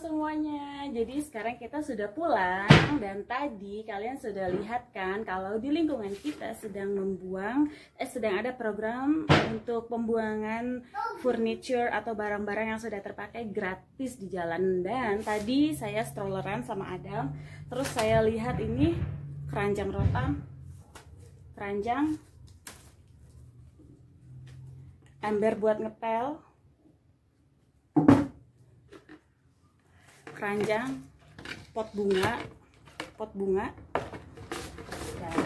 Semuanya, jadi sekarang kita sudah pulang dan tadi kalian sudah lihat kan kalau di lingkungan kita sedang membuang, eh sedang ada program untuk pembuangan furniture atau barang-barang yang sudah terpakai gratis di jalan. Dan tadi saya strolleran sama Adam, terus saya lihat ini keranjang rotan, keranjang, ember buat ngepel, keranjang pot bunga pot bunga. Yang,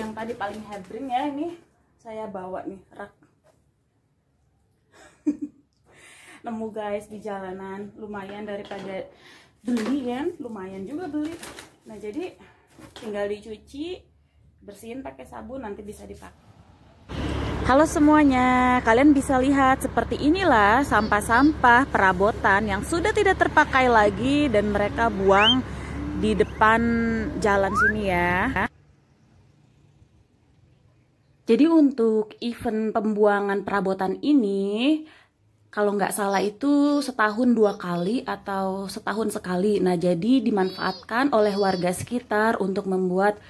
yang tadi paling hebring ya ini saya bawa nih rak. Nemu guys di jalanan lumayan daripada beli kan? Lumayan juga beli. Nah jadi tinggal dicuci bersihin pakai sabun nanti bisa dipakai Halo semuanya, kalian bisa lihat seperti inilah sampah-sampah perabotan yang sudah tidak terpakai lagi dan mereka buang di depan jalan sini ya. Jadi untuk event pembuangan perabotan ini, kalau nggak salah itu setahun dua kali atau setahun sekali. Nah jadi dimanfaatkan oleh warga sekitar untuk membuat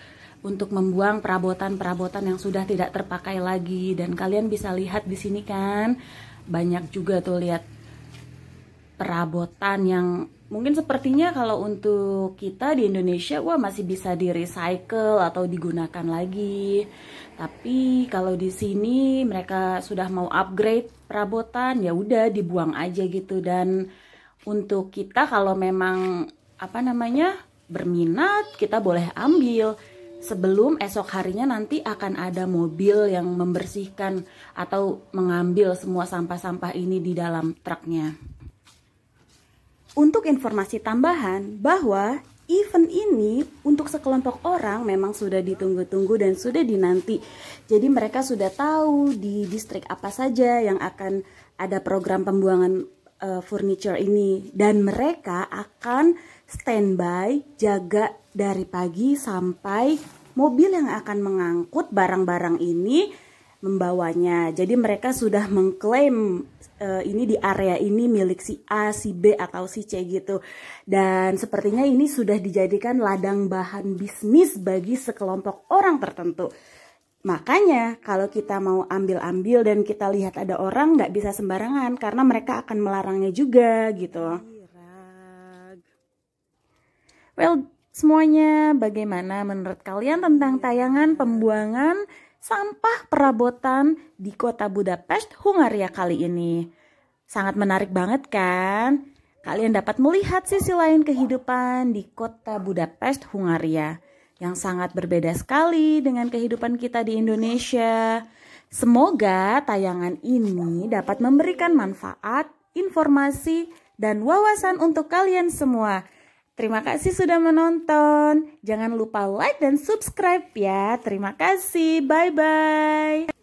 untuk membuang perabotan-perabotan yang sudah tidak terpakai lagi. Dan kalian bisa lihat di sini kan banyak juga tuh lihat perabotan yang mungkin sepertinya kalau untuk kita di Indonesia wah masih bisa di recycle atau digunakan lagi. Tapi kalau di sini mereka sudah mau upgrade perabotan ya udah dibuang aja gitu. Dan untuk kita kalau memang apa namanya berminat kita boleh ambil sebelum esok harinya nanti akan ada mobil yang membersihkan atau mengambil semua sampah-sampah ini di dalam truknya. Untuk informasi tambahan bahwa event ini untuk sekelompok orang memang sudah ditunggu-tunggu dan sudah dinanti. Jadi mereka sudah tahu di distrik apa saja yang akan ada program pembuangan uh, furniture ini dan mereka akan standby jaga dari pagi sampai mobil yang akan mengangkut barang-barang ini membawanya. Jadi mereka sudah mengklaim uh, ini di area ini milik si A, si B atau si C gitu. Dan sepertinya ini sudah dijadikan ladang bahan bisnis bagi sekelompok orang tertentu. Makanya kalau kita mau ambil-ambil dan kita lihat ada orang nggak bisa sembarangan karena mereka akan melarangnya juga gitu. Well, semuanya bagaimana menurut kalian tentang tayangan pembuangan sampah perabotan di kota Budapest, Hungaria kali ini? Sangat menarik banget kan? Kalian dapat melihat sisi lain kehidupan di kota Budapest, Hungaria yang sangat berbeda sekali dengan kehidupan kita di Indonesia. Semoga tayangan ini dapat memberikan manfaat, informasi, dan wawasan untuk kalian semua. Terima kasih sudah menonton. Jangan lupa like dan subscribe ya. Terima kasih. Bye bye.